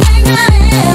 I got.